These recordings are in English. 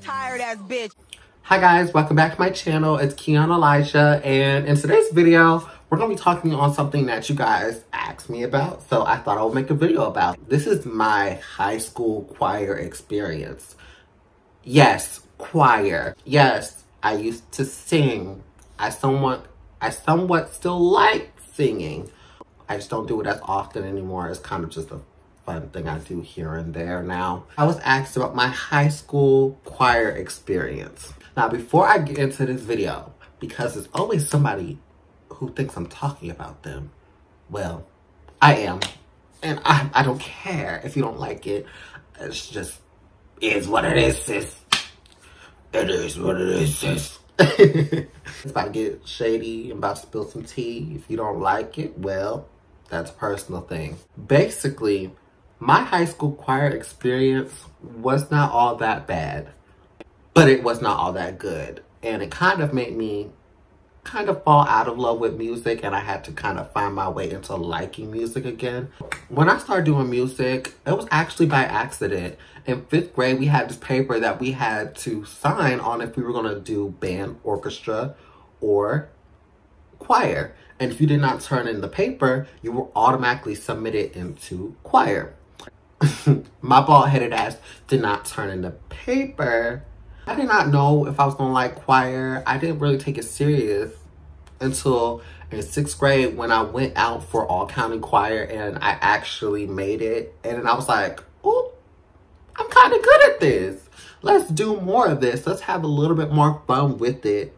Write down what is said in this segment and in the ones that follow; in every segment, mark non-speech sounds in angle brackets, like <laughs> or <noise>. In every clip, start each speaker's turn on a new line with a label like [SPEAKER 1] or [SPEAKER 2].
[SPEAKER 1] Tired ass bitch.
[SPEAKER 2] Hi guys, welcome back to my channel. It's Qionn Elijah, and in today's video, we're gonna be talking on something that you guys asked me about, so I thought I would make a video about. This is my high school choir experience. Yes, choir. Yes, I used to sing. I somewhat, I somewhat still like singing. I just don't do it as often anymore. It's kind of just a fun thing I do here and there now. I was asked about my high school choir experience. Now, before I get into this video, because there's always somebody who thinks I'm talking about them, well, I am. And I, I don't care if you don't like it. It's just, is what it is, sis. It is what it is, sis. it's about to get shady. I'm about to spill some tea. If you don't like it, well, that's a personal thing. Basically, my high school choir experience was not all that bad, but it was not all that good. And it kind of made me kind of fall out of love with music and I had to kind of find my way into liking music again. When I started doing music, it was actually by accident. In fifth grade, we had this paper that we had to sign on if we were going to do band, orchestra, or choir. And if you did not turn in the paper, you were automatically submitted into choir. <laughs> My bald-headed ass did not turn in the paper. I did not know if I was to like choir. I didn't really take it serious until in sixth grade when I went out for all county choir and I actually made it. And then I was like, oh, I'm kind of good at this. Let's do more of this. Let's have a little bit more fun with it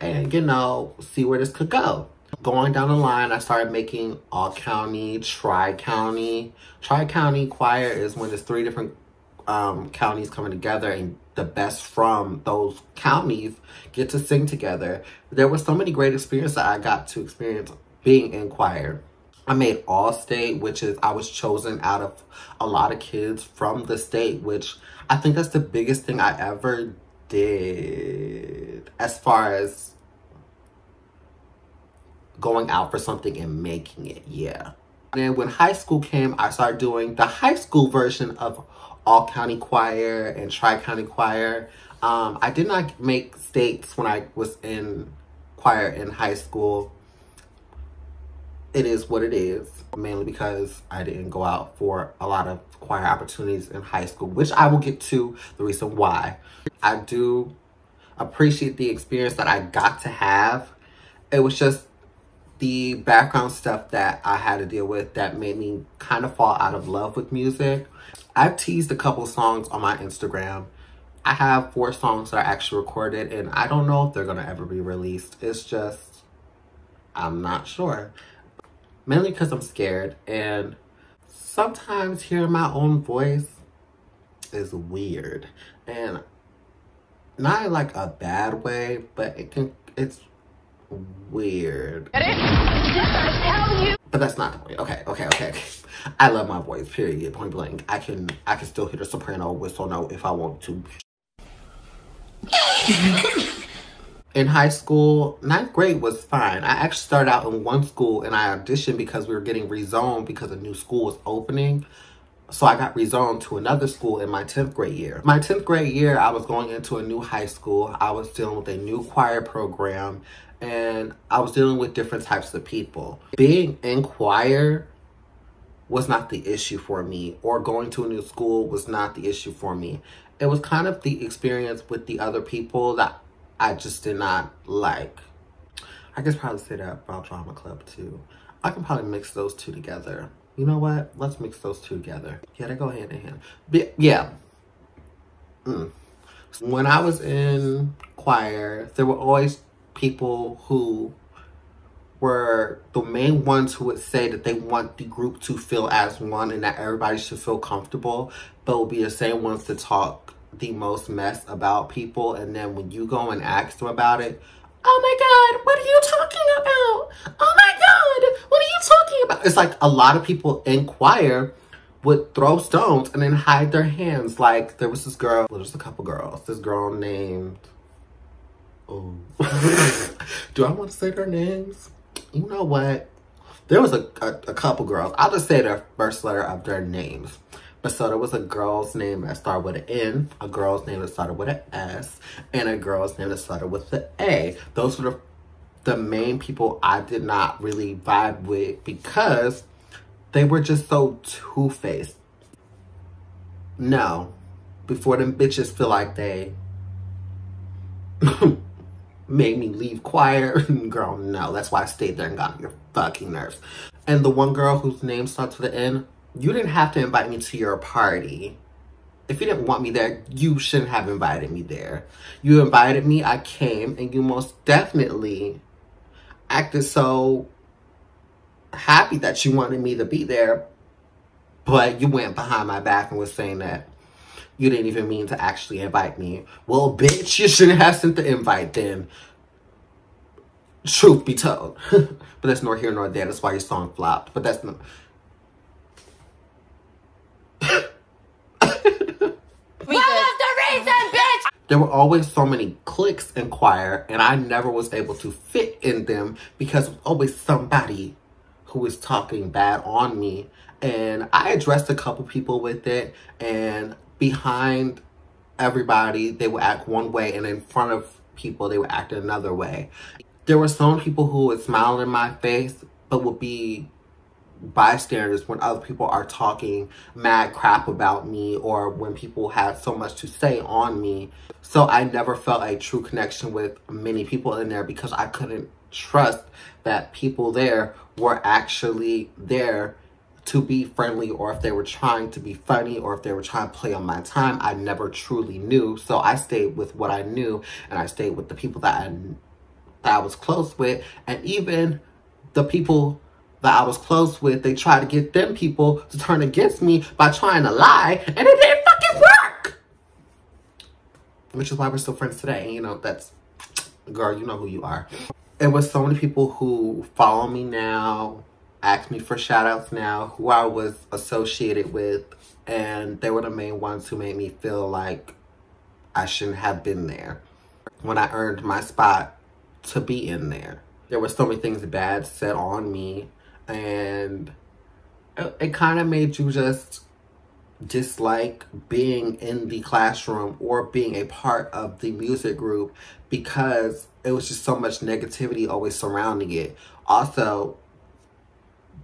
[SPEAKER 2] and, you know, see where this could go. Going down the line, I started making all county, tri-county. Tri-county choir is when there's three different um, counties coming together and the best from those counties get to sing together. There was so many great experiences that I got to experience being in choir. I made all state, which is I was chosen out of a lot of kids from the state, which I think that's the biggest thing I ever did as far as going out for something and making it, yeah. And then when high school came, I started doing the high school version of all county choir and tri-county choir. Um, I did not make states when I was in choir in high school. It is what it is, mainly because I didn't go out for a lot of choir opportunities in high school, which I will get to the reason why. I do appreciate the experience that I got to have. It was just the background stuff that I had to deal with that made me kind of fall out of love with music. I've teased a couple songs on my Instagram. I have four songs that are actually recorded and I don't know if they're going to ever be released. It's just, I'm not sure. Mainly because I'm scared and sometimes hearing my own voice is weird. And not like a bad way, but it can, it's weird. But that's not the point. Okay, okay, okay. I love my voice, period, point blank. I can I can still hit a soprano whistle note if I want to. in high school, ninth grade was fine. I actually started out in one school and I auditioned because we were getting rezoned because a new school was opening. So I got rezoned to another school in my 10th grade year. My 10th grade year, I was going into a new high school. I was dealing with a new choir program and I was dealing with different types of people. Being in choir was not the issue for me or going to a new school was not the issue for me. It was kind of the experience with the other people that I just did not like. I guess probably say that about drama club too. I can probably mix those two together. You know what? Let's mix those two together. Yeah, they go hand in hand. Yeah. Mm. When I was in choir, there were always people who were the main ones who would say that they want the group to feel as one and that everybody should feel comfortable, but will be the same ones to talk the most mess about people. And then when you go and ask them about it, oh my God, what are you talking about? Oh my God, what are you talking about? It's like a lot of people in choir would throw stones and then hide their hands. Like there was this girl, well, there's a couple girls, this girl named Oh. <laughs> Do I want to say their names? You know what? There was a, a, a, couple girls. I'll just say the first letter of their names. There was a girl's name that started with an N, a girl's name that started with an S, and a girl's name that started with the A. Those were the, the main people I did not really vibe with because they were just so two-faced. No, before them bitches feel like they <laughs> made me leave choir. <laughs> girl, no, that's why I stayed there and got on your fucking nerves. And the one girl whose name starts with an N, you didn't have to invite me to your party. If you didn't want me there, you shouldn't have invited me there. You invited me, I came, and you most definitely acted so happy that you wanted me to be there. But you went behind my back and was saying that you didn't even mean to actually invite me. Well, bitch, you shouldn't have sent the invite then. Truth be told. <laughs> but that's nor here nor there. That's why your song flopped. But that's not... There were always so many cliques in choir, and I never was able to fit in them because always somebody who was talking bad on me. And I addressed a couple people with it, and behind everybody, they would act one way, and in front of people, they would act another way. There were some people who would smile in my face, but would be bystanders when other people are talking mad crap about me or when people had so much to say on me. So I never felt a true connection with many people in there because I couldn't trust that people there were actually there to be friendly or if they were trying to be funny or if they were trying to play on my time. I never truly knew. So I stayed with what I knew and I stayed with the people that I, that I was close with. And even the people that I was close with, they tried to get them people to turn against me by trying to lie and it didn't fucking work. Which is why we're still friends today. And you know, that's, girl, you know who you are. It was so many people who follow me now, ask me for shout outs now, who I was associated with, and they were the main ones who made me feel like I shouldn't have been there when I earned my spot to be in there. There were so many things bad said on me, and it, kind of made you just dislike being in the classroom or being a part of the music group because it was just so much negativity always surrounding it. Also,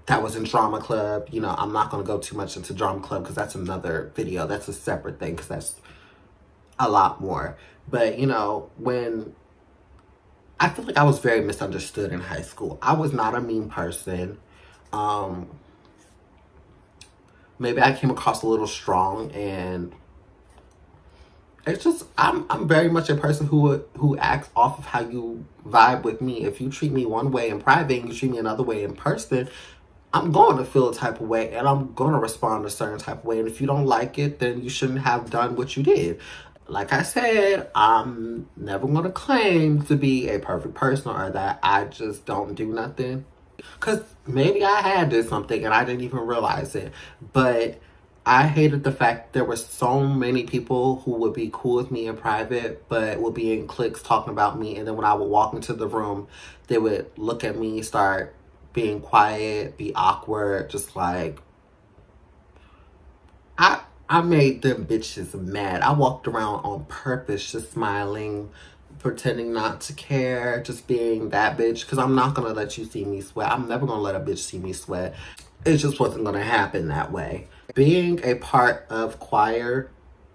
[SPEAKER 2] that was in drama club. You know, I'm not going to go too much into drama club because that's another video. That's a separate thing because that's a lot more. But, you know, when I feel like I was very misunderstood in high school. I was not a mean person. Um, maybe I came across a little strong and it's just I'm I'm very much a person who who acts off of how you vibe with me. If you treat me one way in private and you treat me another way in person, I'm going to feel a type of way and I'm going to respond a certain type of way. And if you don't like it, then you shouldn't have done what you did. Like I said, I'm never going to claim to be a perfect person or that I just don't do nothing. Because maybe I had did something and I didn't even realize it. But I hated the fact there were so many people who would be cool with me in private, but would be in cliques talking about me. And then when I would walk into the room, they would look at me, start being quiet, be awkward, just like I I made them bitches mad. I walked around on purpose, just smiling, pretending not to care, just being that bitch. Because I'm not going to let you see me sweat. I'm never going to let a bitch see me sweat. It just wasn't going to happen that way. Being a part of choir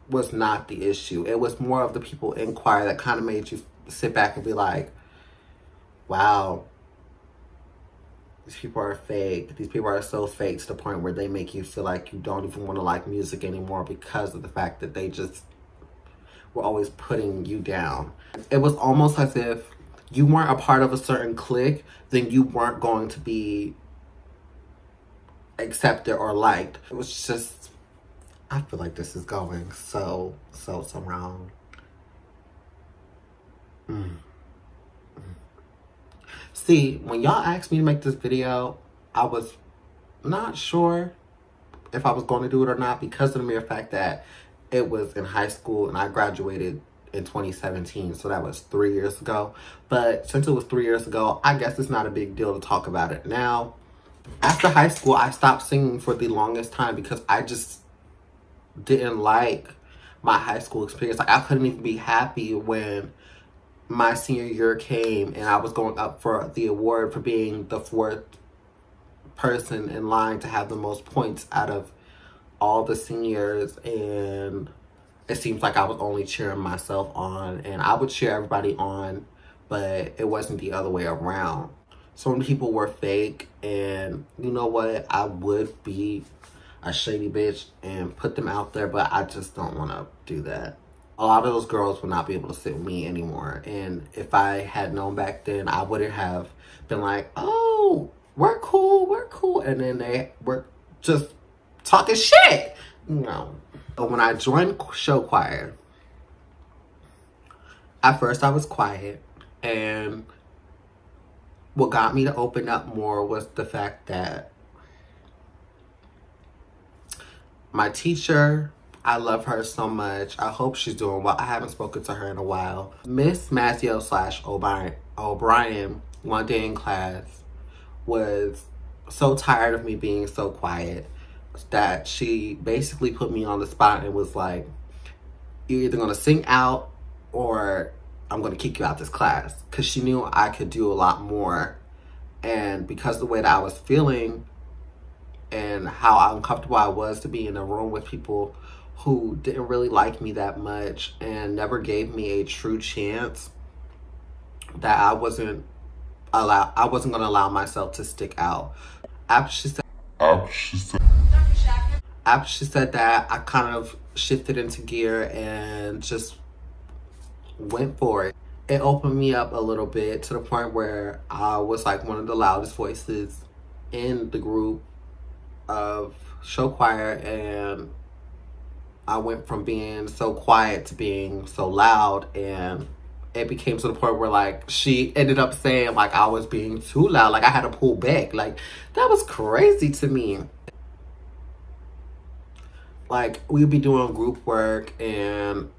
[SPEAKER 2] was not the issue. It was more of the people in choir that kind of made you sit back and be like, wow, these people are fake. These people are so fake to the point where they make you feel like you don't even want to like music anymore because of the fact that they just were always putting you down. It was almost as if you weren't a part of a certain clique, then you weren't going to be accepted or liked. It was just, I feel like this is going so, so, so wrong. Mm. See, when y'all asked me to make this video, I was not sure if I was going to do it or not because of the mere fact that it was in high school and I graduated in 2017. So that was three years ago. But since it was three years ago, I guess it's not a big deal to talk about it now. After high school, I stopped singing for the longest time because I just didn't like my high school experience. Like I couldn't even be happy when my senior year came and I was going up for the award for being the fourth person in line to have the most points out of all the seniors and it seems like I was only cheering myself on and I would cheer everybody on but it wasn't the other way around. Some people were fake and you know what I would be a shady bitch and put them out there but I just don't want to do that. A lot of those girls would not be able to sit with me anymore and if I had known back then I wouldn't have been like oh we're cool we're cool and then they were just talking shit. Know. But when I joined show choir, at first I was quiet and what got me to open up more was the fact that my teacher, I love her so much. I hope she's doing well. I haven't spoken to her in a while. Miss Mazzio slash O'Brien, one day in class, was so tired of me being so quiet that she basically put me on the spot and was like, you're either going to sing out or I'm going to kick you out this class. Because she knew I could do a lot more. And because the way that I was feeling and how uncomfortable I was to be in a room with people who didn't really like me that much and never gave me a true chance that I wasn't allow I wasn't gonna allow myself to stick out. After she said after she said after she said that, I kind of shifted into gear and just went for it. It opened me up a little bit to the point where I was like one of the loudest voices in the group of show choir and I went from being so quiet to being so loud and it became to the point where like she ended up saying like I was being too loud like I had to pull back like that was crazy to me like we'd be doing group work and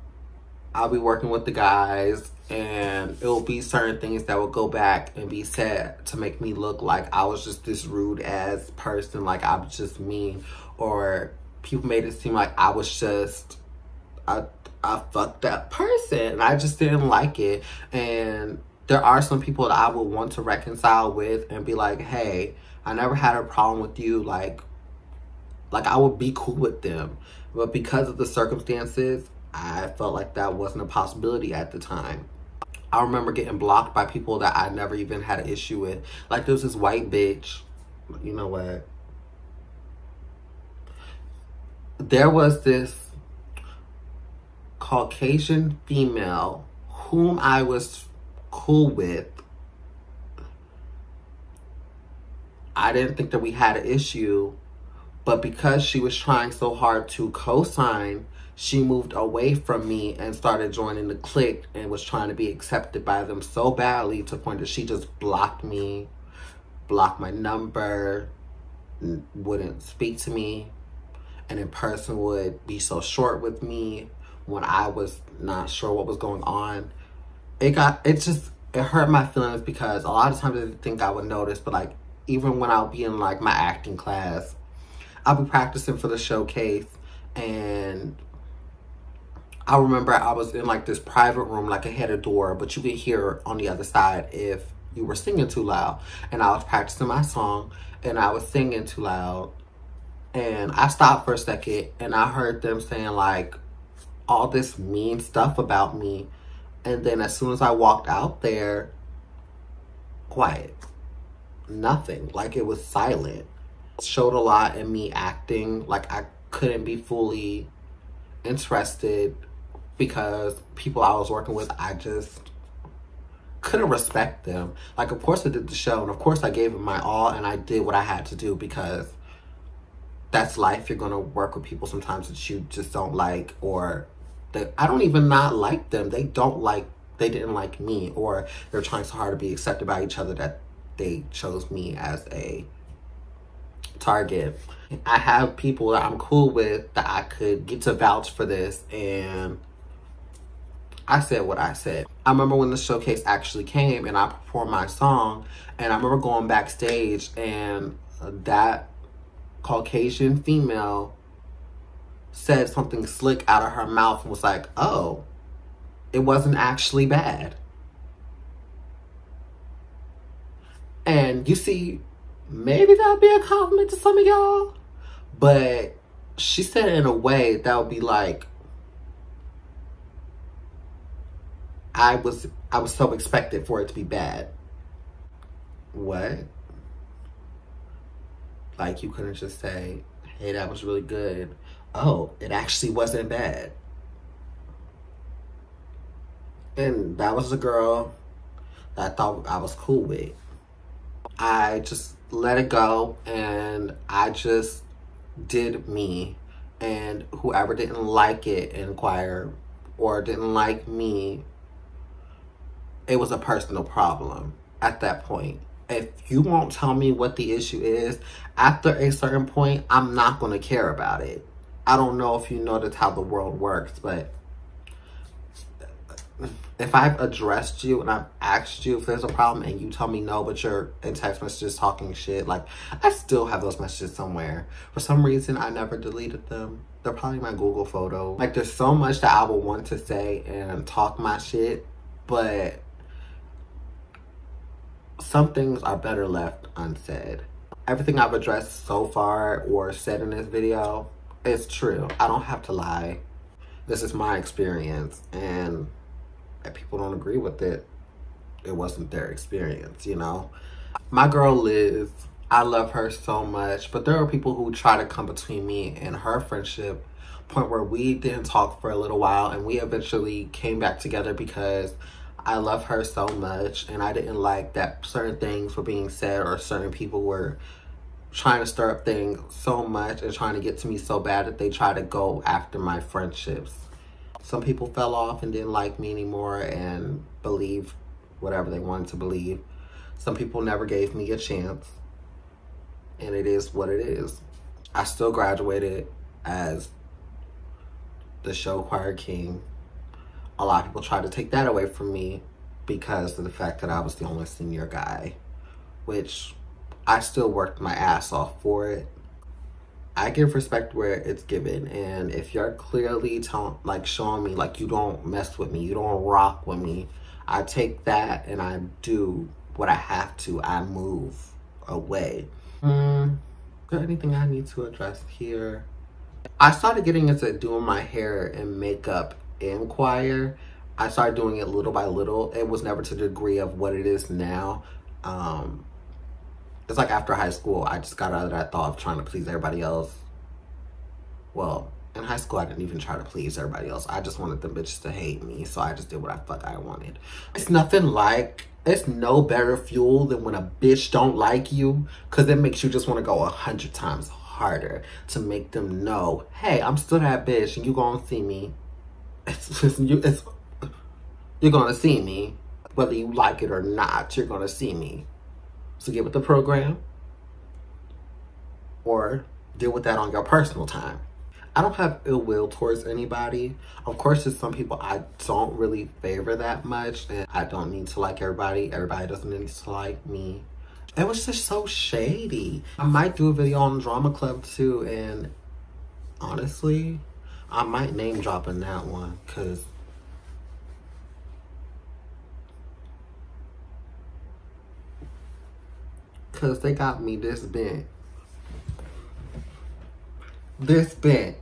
[SPEAKER 2] I'll be working with the guys and it'll be certain things that will go back and be said to make me look like I was just this rude ass person, like I was just mean, or people made it seem like I was just a, a fucked up person. And I just didn't like it. And there are some people that I would want to reconcile with and be like, hey, I never had a problem with you. Like, like I would be cool with them. But because of the circumstances, I felt like that wasn't a possibility at the time. I remember getting blocked by people that I never even had an issue with. Like there was this white bitch. You know what? There was this Caucasian female whom I was cool with. I didn't think that we had an issue but because she was trying so hard to co-sign, she moved away from me and started joining the clique and was trying to be accepted by them so badly to the point that she just blocked me, blocked my number, wouldn't speak to me, and in person would be so short with me when I was not sure what was going on. It got, it just, it hurt my feelings because a lot of times I didn't think I would notice, but like, even when I'll be in like my acting class, I'll be practicing for the showcase and I remember I was in like this private room, like it had a door, but you could hear on the other side if you were singing too loud. And I was practicing my song and I was singing too loud. And I stopped for a second and I heard them saying like all this mean stuff about me. And then as soon as I walked out there, quiet. Nothing. Like it was silent showed a lot in me acting. Like I couldn't be fully interested because people I was working with, I just couldn't respect them. Like, of course I did the show and of course I gave it my all and I did what I had to do because that's life. You're going to work with people sometimes that you just don't like or that I don't even not like them. They don't like, they didn't like me or they're trying so hard to be accepted by each other that they chose me as a Target. I have people that I'm cool with that I could get to vouch for this and I said what I said. I remember when the showcase actually came and I performed my song and I remember going backstage and that Caucasian female said something slick out of her mouth and was like, oh, it wasn't actually bad. And you see, maybe that would be a compliment to some of y'all, but she said it in a way that would be like, I was I was so expected for it to be bad. What? Like you couldn't just say, hey, that was really good. Oh, it actually wasn't bad. And that was a girl that I thought I was cool with. I just let it go and I just did me. And whoever didn't like it inquire or didn't like me, it was a personal problem at that point. If you won't tell me what the issue is, after a certain point, I'm not going to care about it. I don't know if you notice how the world works, but if I've addressed you and I've asked you if there's a problem and you tell me no, but you're in text messages talking shit, like I still have those messages somewhere. For some reason, I never deleted them. They're probably my Google photo. Like there's so much that I would want to say and talk my shit, but some things are better left unsaid. Everything I've addressed so far or said in this video is true. I don't have to lie. This is my experience and people don't agree with it, it wasn't their experience, you know? My girl Liz, I love her so much, but there are people who try to come between me and her friendship point where we didn't talk for a little while and we eventually came back together because I love her so much and I didn't like that certain things were being said or certain people were trying to stir up things so much and trying to get to me so bad that they try to go after my friendships some people fell off and didn't like me anymore and believed whatever they wanted to believe. Some people never gave me a chance. And it is what it is. I still graduated as the show choir king. A lot of people tried to take that away from me because of the fact that I was the only senior guy, which I still worked my ass off for it. I give respect where it's given. And if you're clearly telling, like showing me like you don't mess with me, you don't rock with me, I take that and I do what I have to. I move away. Mm, is there anything I need to address here? I started getting into doing my hair and makeup in choir. I started doing it little by little. It was never to the degree of what it is now. Um, it's like after high school, I just got out of that thought of trying to please everybody else. Well, in high school, I didn't even try to please everybody else. I just wanted the bitches to hate me, so I just did what I fuck I wanted. It's nothing like, it's no better fuel than when a bitch don't like you, because it makes you just want to go a hundred times harder to make them know, hey, I'm still that bitch, and you gonna see me. It's, it's, you, it's, you're gonna see me. Whether you like it or not, you're gonna see me. So get with the program or deal with that on your personal time. I don't have ill will towards anybody. Of course, there's some people I don't really favor that much and I don't need to like everybody. Everybody doesn't need to like me. It was just so shady. I might do a video on Drama Club too and honestly, I might name drop in that one because Cause they got me this bent. This bent.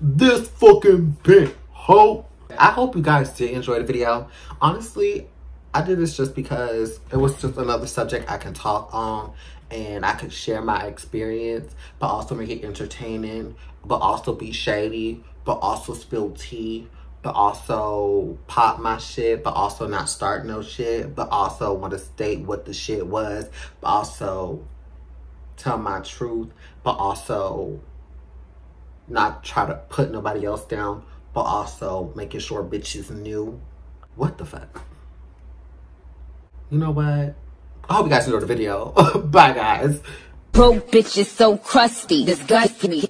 [SPEAKER 2] This fucking bent, ho. I hope you guys did enjoy the video. Honestly, I did this just because it was just another subject I can talk on and I could share my experience, but also make it entertaining, but also be shady, but also spill tea, but also pop my shit, but also not start no shit, but also want to state what the shit was, but also tell my truth, but also not try to put nobody else down, but also making sure bitches knew. What the fuck? You know what? I hope you guys enjoyed the video. <laughs> Bye, guys.
[SPEAKER 1] Broke bitches so crusty, disgust me.